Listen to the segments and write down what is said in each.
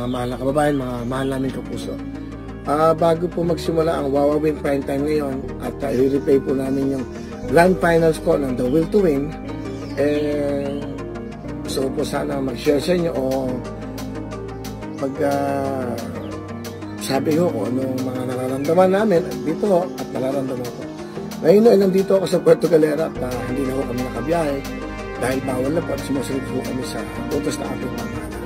mga mahal na kababayan, mga mahal namin kapuso. Ah, bago po magsimula ang Wawa Win Prime Time ngayon at uh, i-replay po namin yung Grand Finals po ng The Will to Win, eh, so po sana mag-share sa inyo o pag uh, sabi ko kung anong mga nararamdaman namin dito at nararamdaman ko. Ngayon ay nandito ako sa Puerto Galera at uh, hindi na ako kami nakabiyahe dahil bawal na po at sumusunod po kami sa utos na ating pamahala.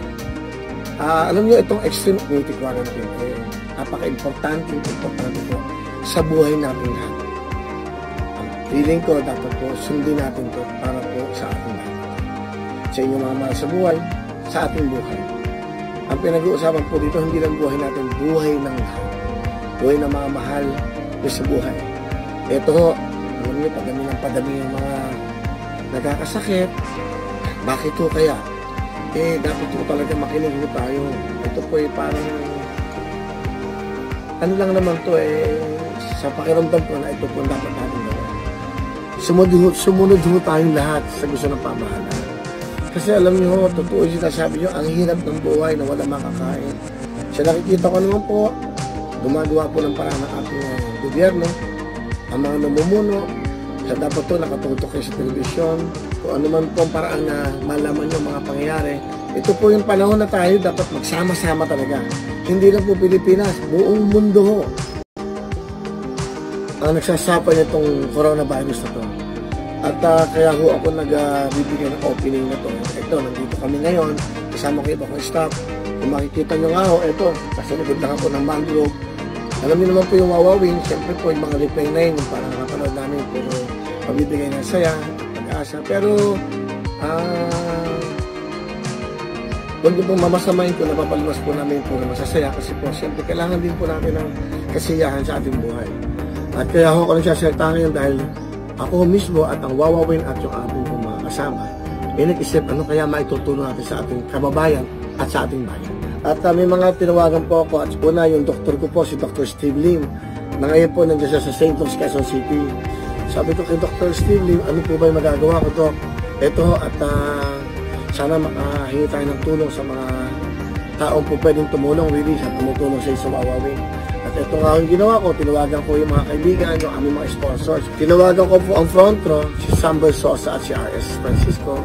Uh, alam niyo itong extreme community quarantine eh, napaka-importante importante po sa buhay natin lahat. Ang feeling ko dapat po sundin natin to para po sa ating lahat. Sa inyong mga mahal sa buhay, sa ating buhay. Ang pinag-uusapan po dito, hindi lang buhay natin, buhay ng lahat. Buhay ng mga mahal sa buhay. Ito ho, alam niyo, padami ng padami yung mga nagkakasakit. Bakit ho kaya? Eh, dapat po talaga makinig ho tayo. Ito po ay parang ano lang naman to eh, sa pakiramdam ko na ito po ang dapat natin gawin. Sumunod, sumunod ho tayong lahat sa gusto ng pamahalaan. Kasi alam niyo totoo yung sinasabi niyo, ang hirap ng buhay na wala makakain. Sa nakikita ko naman po, gumagawa po ng parang ng ating uh, gobyerno, ang mga namumuno, sa dapat to nakatutok kayo sa telebisyon, kung ano man po ang paraan na malaman yung mga pangyayari, ito po yung panahon na tayo dapat magsama-sama talaga. Hindi lang po Pilipinas, buong mundo ho. Ang nagsasapa nitong coronavirus na to. At uh, kaya ho ako nagbibigay uh, ng opening na to. Ito, nandito kami ngayon. Kasama ko iba kong staff. Kung makikita nyo nga ho, ito, kasunod lang ako ng mangrove. Alam niyo naman po yung wawawin, siyempre po yung mga replay na yun, para nakapanood namin, pero mabibigay ng saya, pag-asa. Pero, ah, huwag niyo pong mamasamayin ko, napapalmas po namin po na masasaya kasi po, siyempre, kailangan din po natin ng kasiyahan sa ating buhay. At kaya ako ko nagsasalita ngayon dahil ako mismo at ang wawawin at yung ating mga kasama, eh nag-isip ano kaya maitutulong natin sa ating kababayan at sa ating bayan. At uh, may mga tinawagan po ako at una yung doktor ko po, si Dr. Steve Lim, na ngayon po nandiyan siya sa St. Louis, Quezon City. Sabi ko kay Dr. Steve ano po ba yung magagawa ko to? Ito at uh, sana makahingi tayo ng tulong sa mga taong po pwedeng tumulong really sa tumutulong sa isang wawawin. At ito nga yung ginawa ko, tinawagan ko yung mga kaibigan, yung aming mga sponsors. Tinawagan ko po ang front row, si Samber Sosa at si R.S. Francisco,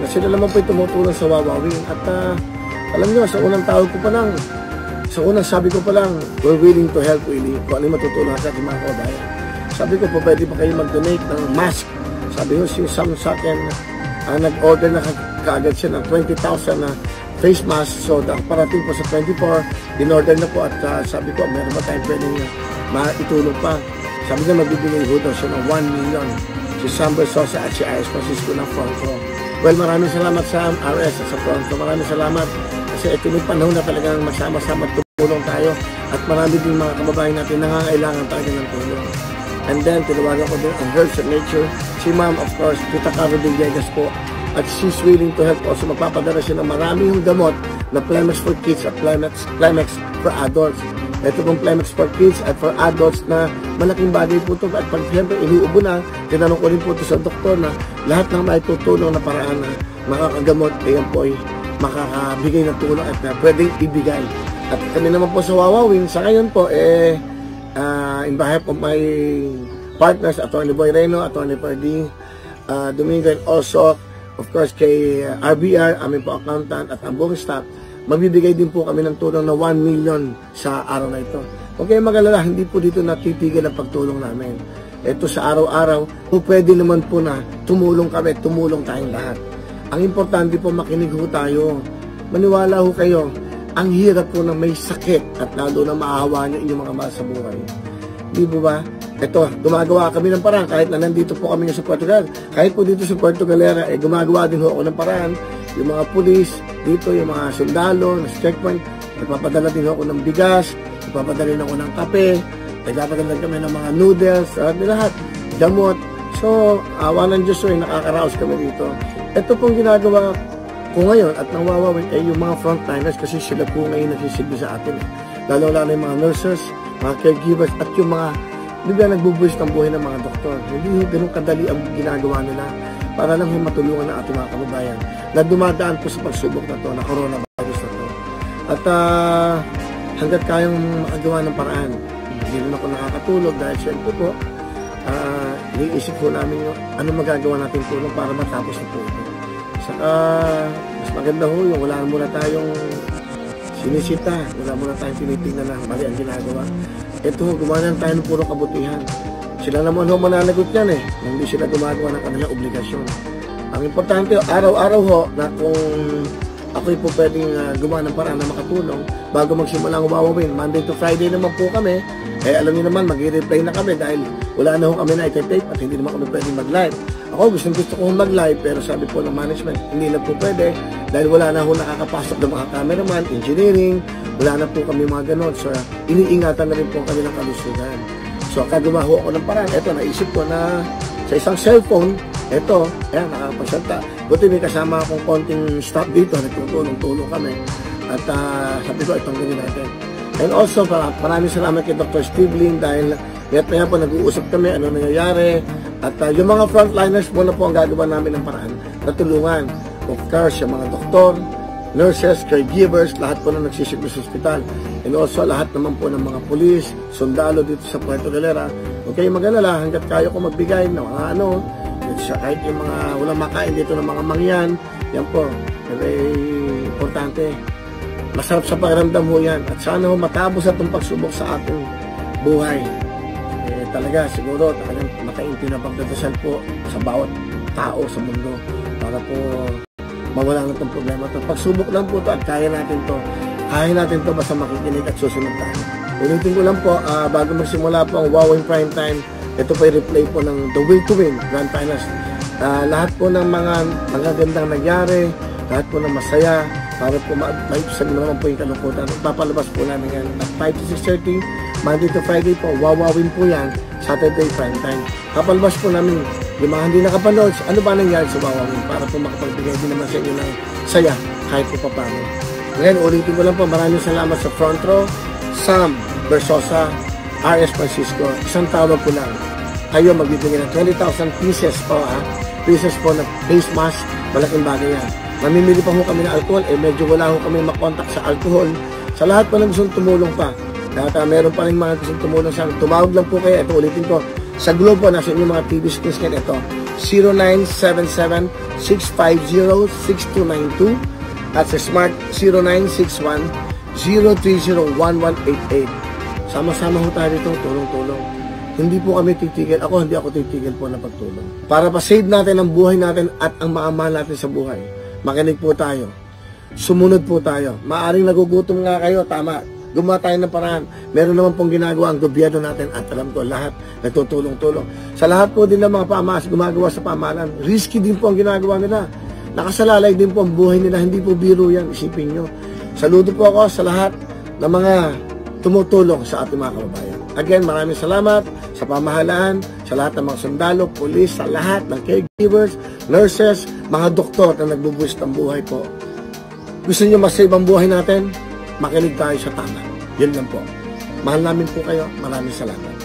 na sila naman po yung tumutulong sa wawawin. At uh, alam nyo, sa unang tawag ko pa lang, sa unang sabi ko pa lang, we're willing to help really, kung ano yung matutulong sa ating mga kababayan. Sabi ko po, pwede pa kayo mag-donate ng mask. Sabi ko, si Sam sa akin, uh, nag-order na kaagad siya ng 20,000 na face mask. So, parating po sa 24, in-order na po at uh, sabi ko, meron ba tayong pwedeng uh, maitulong pa. Sabi niya, magbibigay ho daw siya ng 1 million. Si Sam Bersosa at si Iris Francisco ng Fronto. Well, maraming salamat sa RS at sa Fronto. Maraming salamat kasi ito yung panahon na talagang magsama-sama tumulong tayo at marami din mga kababayan natin nangangailangan tayo ng tulong. And then, tinawagan ko din ang Herbs and Nature. Si Ma'am, of course, Tita Caro Villegas po at she's willing to help also magpapadala siya ng maraming gamot na Plemex for kids at Plemex, Plemex for adults. Ito pong Plemex for kids at for adults na malaking bagay po ito. At pag siyempre iniubo na, tinanong ko rin po ito sa doktor na lahat ng may tutulong na paraan na makakagamot, ayan po ay makakabigay ng tulong at uh, pwedeng ibigay. At kami naman po sa Wawawin, sa ngayon po, eh, uh, in behalf of my partners, Atty. Boy Reno, Atty. Parding, uh, Domingo, and also of course kay RBR, aming po accountant at ang buong staff, magbibigay din po kami ng tulong na 1 million sa araw na ito. Huwag kayong mag-alala, hindi po dito natitigil ang pagtulong namin. Ito sa araw-araw, po pwede naman po na tumulong kami, tumulong tayong lahat. Ang importante po makinig ho tayo. Maniwala ho kayo, ang hirap po na may sakit at lalo na maahawa niyo inyong mga mahal sa buhay. Di ba? Ito, gumagawa kami ng paraan kahit na nandito po kami sa Portugal. Kahit po dito sa Puerto Galera, eh, gumagawa din ho ako ng paraan. Yung mga pulis, dito yung mga sundalo, sa checkpoint, nagpapadala din ho ako ng bigas, nagpapadala din ako ng kape, nagpapadala kami ng mga noodles, at lahat, damot. So, awa ng Diyos ay nakakaraos kami dito. Ito pong ginagawa ko ngayon at nawawawin ay yung mga frontliners kasi sila po ngayon nagsisilbi sa atin. Eh. Lalo-lalo yung mga nurses, mga caregivers at yung mga ba nagbubuhis ng buhay ng mga doktor? Hindi ganun kadali ang ginagawa nila para lang matulungan ng ating mga kababayan na dumadaan po sa pagsubok na to, na coronavirus na to. At ah, hanggat kayang makagawa ng paraan, hindi rin ako nakakatulog dahil syempre po, ah, iniisip po namin yung ano magagawa natin tulong para matapos po ito. Saka, mas maganda ho yung wala muna tayong sinisita, wala muna tayong tinitingnan na mali ang ginagawa. Ito, gumawa tayo ng puro kabutihan. Sila naman ho mananagot yan eh, hindi sila gumagawa ng kanilang obligasyon. Ang importante, araw-araw ho, na kung ako'y po pwedeng ah, gumawa ng paraan na makatulong bago magsimula ang Wawawin. Monday to Friday naman po kami. Eh alam niyo naman, mag-reply na kami dahil wala na ho kami na itape at hindi naman kami pwedeng mag-live. Ako gusto gusto ko mag-live pero sabi po ng management, hindi na po pwede dahil wala na ho nakakapasok ng mga cameraman, engineering, wala na po kami mga ganon. So iniingatan na rin po kami ng kalusugan. So kagawa ho ako ng paraan. Ito, naisip ko na sa isang cellphone, ito, ayan, nakakapagsalta. Buti may kasama akong konting staff dito, nagtutulong-tulong kami. At ah, sabi ko, itong gawin natin. And also, para, maraming salamat kay Dr. Steve Lin dahil ngayon pa po nag-uusap kami ano nangyayari. At ah, yung mga frontliners muna po ang gagawa namin ng paraan na tulungan. Of course, yung mga doktor, nurses, caregivers, lahat po na nagsisiglo sa ospital. And also, lahat naman po ng mga pulis, sundalo dito sa Puerto Galera. Huwag kayong mag-alala hanggat kayo ko magbigay ng mga ano, sa kahit yung mga walang makain dito ng mga mangyan, yan po, very importante. Masarap sa pakiramdam ho yan. At sana ho matapos at itong pagsubok sa ating buhay. Talaga, siguro, talagang makainti na pagdadasal po sa bawat tao sa mundo para po mawala na itong problema. Ito, pagsubok lang po ito at kaya natin to. Kaya natin to basta makikinig at susunod tayo. Ulitin ko lang po, ah, bago magsimula po ang Wow in Prime Time, ito po yung replay po ng The Will to Win Grand Finals. Ah, lahat po ng mga magagandang nangyari, lahat po ng masaya, para po ma- maipsan mo naman po yung kalungkutan. Papalabas po namin yan at 5 to 6.30, Monday to Friday po, wawawin po yan, Saturday prime time. Papalabas po namin yung mga hindi nakapanood, ano ba nangyari sa wawawin para po makapagbigay din naman sa inyo ng saya kahit po paano. Ngayon, ulitin ko lang po, maraming salamat sa front row, Sam Versosa, RS Francisco, isang tawag ko lang. Kayo magbibigay ng 20,000 pieces po ha. Pieces po na face mask, malaking bagay yan. Mamimili pa ho kami ng alcohol, eh medyo wala ho kami makontak sa alcohol. Sa lahat po na gustong tumulong pa. At uh, meron pa rin mga gustong tumulong sa. Tumawag lang po kayo, ito ulitin ko. Sa Globe po, nasa inyong mga TV screens ngayon ito. 0977-650-6292 at sa Smart 0961-030-1188. Sama-sama ho tayo dito, tulong-tulong. Hindi po kami titigil. Ako, hindi ako titigil po na pagtulong. Para pa-save natin ang buhay natin at ang maamahal natin sa buhay. Makinig po tayo. Sumunod po tayo. Maaring nagugutom nga kayo, tama. Gumawa tayo ng paraan. Meron naman pong ginagawa ang gobyerno natin at alam ko lahat nagtutulong-tulong. Sa lahat po din ng mga pamaas gumagawa sa pamahalan, risky din po ang ginagawa nila. Nakasalalay din po ang buhay nila, hindi po biro yan, isipin nyo. Saludo po ako sa lahat ng mga tumutulong sa ating mga kababayan. Again, maraming salamat sa pamahalaan, sa lahat ng mga sundalo, pulis, sa lahat ng caregivers, nurses, mga doktor na nagbubuwis ng buhay po. Gusto niyo masave ang buhay natin? Makinig tayo sa tama. Yun lang po. Mahal namin po kayo. Maraming salamat.